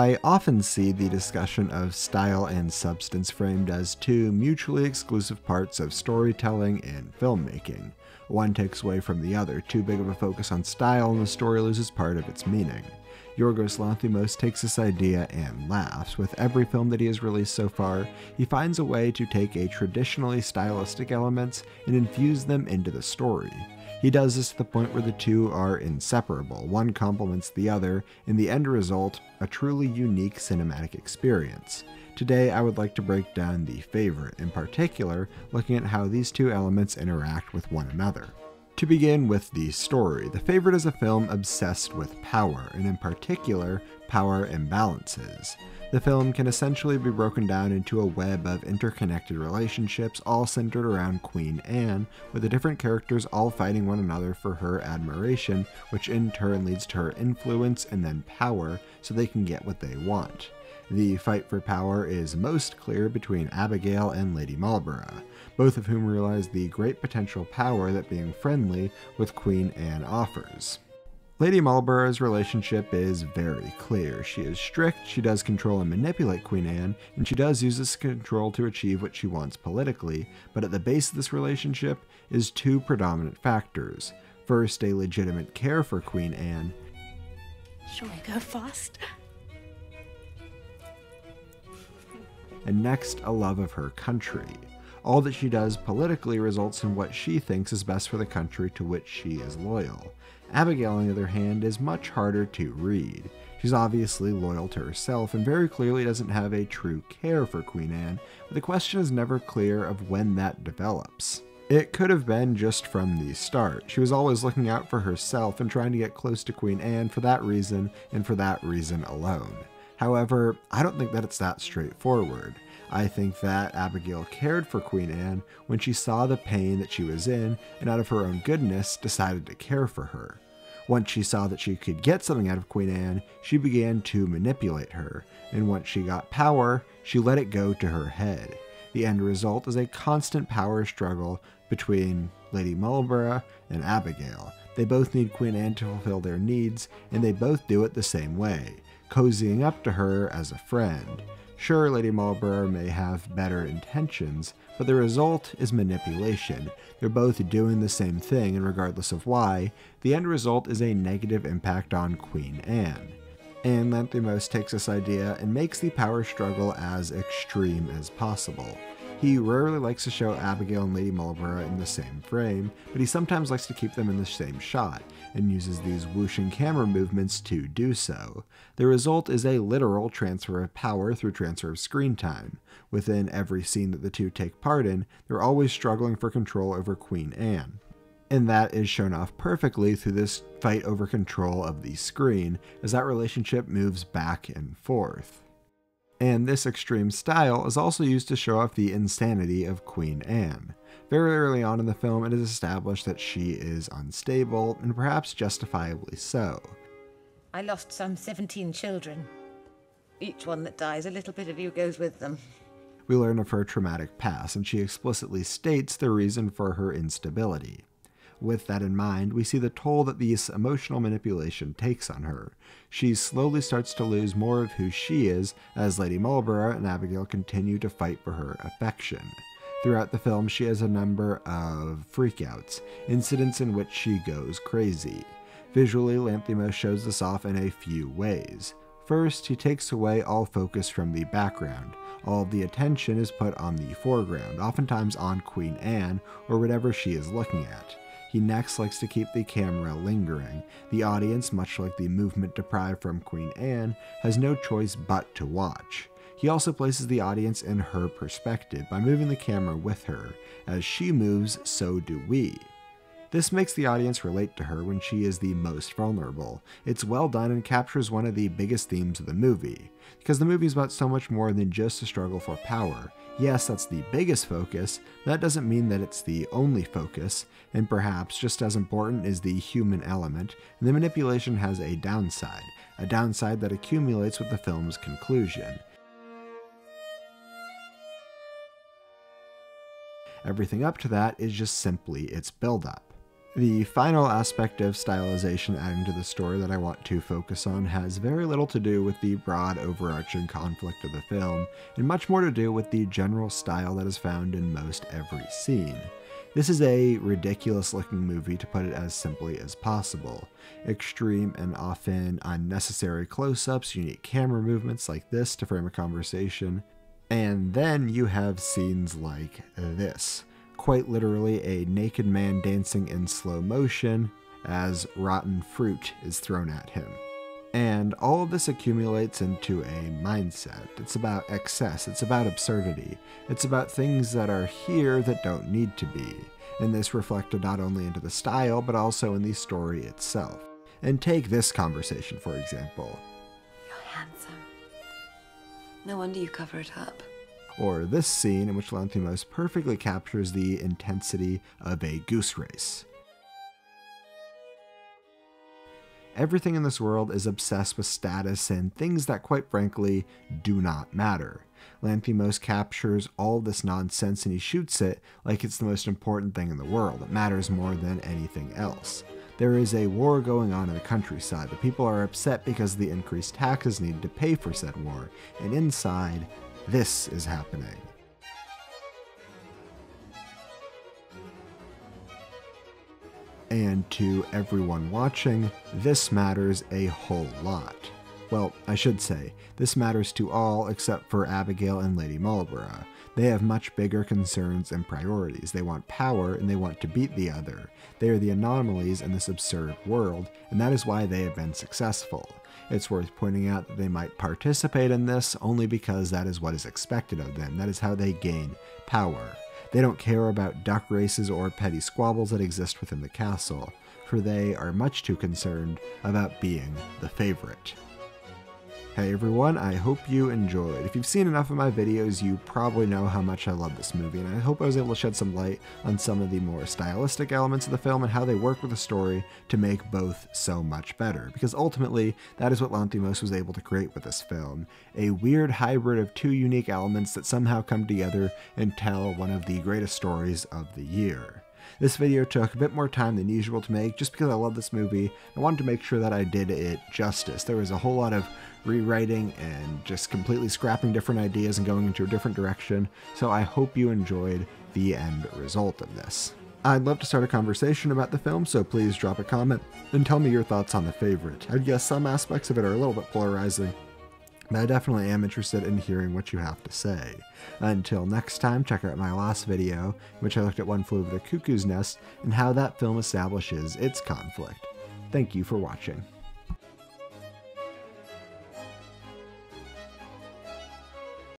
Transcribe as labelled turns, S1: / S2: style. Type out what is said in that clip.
S1: I often see the discussion of style and substance framed as two mutually exclusive parts of storytelling and filmmaking. One takes away from the other, too big of a focus on style, and the story loses part of its meaning. Yorgos Lanthimos takes this idea and laughs. With every film that he has released so far, he finds a way to take a traditionally stylistic elements and infuse them into the story. He does this to the point where the two are inseparable, one complements the other, in the end result, a truly unique cinematic experience. Today, I would like to break down the favorite, in particular, looking at how these two elements interact with one another. To begin with the story, The Favorite is a film obsessed with power, and in particular, power imbalances. The film can essentially be broken down into a web of interconnected relationships, all centered around Queen Anne, with the different characters all fighting one another for her admiration, which in turn leads to her influence and then power, so they can get what they want. The fight for power is most clear between Abigail and Lady Marlborough, both of whom realize the great potential power that being friendly with Queen Anne offers. Lady Marlborough's relationship is very clear. She is strict, she does control and manipulate Queen Anne, and she does use this control to achieve what she wants politically, but at the base of this relationship is two predominant factors. First, a legitimate care for Queen Anne.
S2: Shall we go fast?
S1: And next, a love of her country. All that she does politically results in what she thinks is best for the country to which she is loyal. Abigail, on the other hand, is much harder to read. She's obviously loyal to herself and very clearly doesn't have a true care for Queen Anne, but the question is never clear of when that develops. It could have been just from the start. She was always looking out for herself and trying to get close to Queen Anne for that reason and for that reason alone. However, I don't think that it's that straightforward. I think that Abigail cared for Queen Anne when she saw the pain that she was in and out of her own goodness decided to care for her. Once she saw that she could get something out of Queen Anne, she began to manipulate her, and once she got power, she let it go to her head. The end result is a constant power struggle between Lady Marlborough and Abigail. They both need Queen Anne to fulfill their needs, and they both do it the same way, cozying up to her as a friend. Sure, Lady Marlborough may have better intentions, but the result is manipulation. They're both doing the same thing, and regardless of why, the end result is a negative impact on Queen Anne. And Lanthimos takes this idea and makes the power struggle as extreme as possible. He rarely likes to show Abigail and Lady Marlborough in the same frame, but he sometimes likes to keep them in the same shot, and uses these whooshing camera movements to do so. The result is a literal transfer of power through transfer of screen time. Within every scene that the two take part in, they're always struggling for control over Queen Anne. And that is shown off perfectly through this fight over control of the screen, as that relationship moves back and forth and this extreme style is also used to show off the insanity of Queen Anne. Very early on in the film, it is established that she is unstable, and perhaps justifiably so.
S3: I lost some 17 children. Each one that dies, a little bit of you goes with them.
S1: We learn of her traumatic past, and she explicitly states the reason for her instability. With that in mind, we see the toll that this emotional manipulation takes on her. She slowly starts to lose more of who she is as Lady Marlborough and Abigail continue to fight for her affection. Throughout the film, she has a number of freakouts, incidents in which she goes crazy. Visually, Lanthimos shows this off in a few ways. First, he takes away all focus from the background. All of the attention is put on the foreground, oftentimes on Queen Anne or whatever she is looking at. He next likes to keep the camera lingering. The audience, much like the movement deprived from Queen Anne, has no choice but to watch. He also places the audience in her perspective by moving the camera with her. As she moves, so do we. This makes the audience relate to her when she is the most vulnerable. It's well done and captures one of the biggest themes of the movie, because the movie is about so much more than just a struggle for power. Yes, that's the biggest focus, that doesn't mean that it's the only focus, and perhaps just as important is the human element, and the manipulation has a downside, a downside that accumulates with the film's conclusion. Everything up to that is just simply its build-up. The final aspect of stylization adding to the story that I want to focus on has very little to do with the broad overarching conflict of the film, and much more to do with the general style that is found in most every scene. This is a ridiculous looking movie to put it as simply as possible. Extreme and often unnecessary close ups, unique camera movements like this to frame a conversation, and then you have scenes like this quite literally a naked man dancing in slow motion as rotten fruit is thrown at him. And all of this accumulates into a mindset. It's about excess, it's about absurdity, it's about things that are here that don't need to be. And this reflected not only into the style, but also in the story itself. And take this conversation, for example.
S2: You're handsome. No wonder you cover it up
S1: or this scene in which Lanthimos perfectly captures the intensity of a goose race. Everything in this world is obsessed with status and things that, quite frankly, do not matter. Lanthimos captures all this nonsense and he shoots it like it's the most important thing in the world. It matters more than anything else. There is a war going on in the countryside. The people are upset because the increased taxes needed to pay for said war, and inside, this is happening. And to everyone watching, this matters a whole lot. Well, I should say, this matters to all except for Abigail and Lady Marlborough. They have much bigger concerns and priorities. They want power and they want to beat the other. They are the anomalies in this absurd world, and that is why they have been successful. It's worth pointing out that they might participate in this only because that is what is expected of them. That is how they gain power. They don't care about duck races or petty squabbles that exist within the castle, for they are much too concerned about being the favorite. Hey everyone, I hope you enjoyed. If you've seen enough of my videos, you probably know how much I love this movie, and I hope I was able to shed some light on some of the more stylistic elements of the film and how they work with the story to make both so much better. Because ultimately, that is what Lanthimos was able to create with this film. A weird hybrid of two unique elements that somehow come together and tell one of the greatest stories of the year. This video took a bit more time than usual to make just because I love this movie. I wanted to make sure that I did it justice. There was a whole lot of rewriting and just completely scrapping different ideas and going into a different direction. So I hope you enjoyed the end result of this. I'd love to start a conversation about the film, so please drop a comment and tell me your thoughts on the favorite. I'd guess some aspects of it are a little bit polarizing, but I definitely am interested in hearing what you have to say. Until next time, check out my last video, in which I looked at One Flew Over the Cuckoo's Nest and how that film establishes its conflict. Thank you for watching.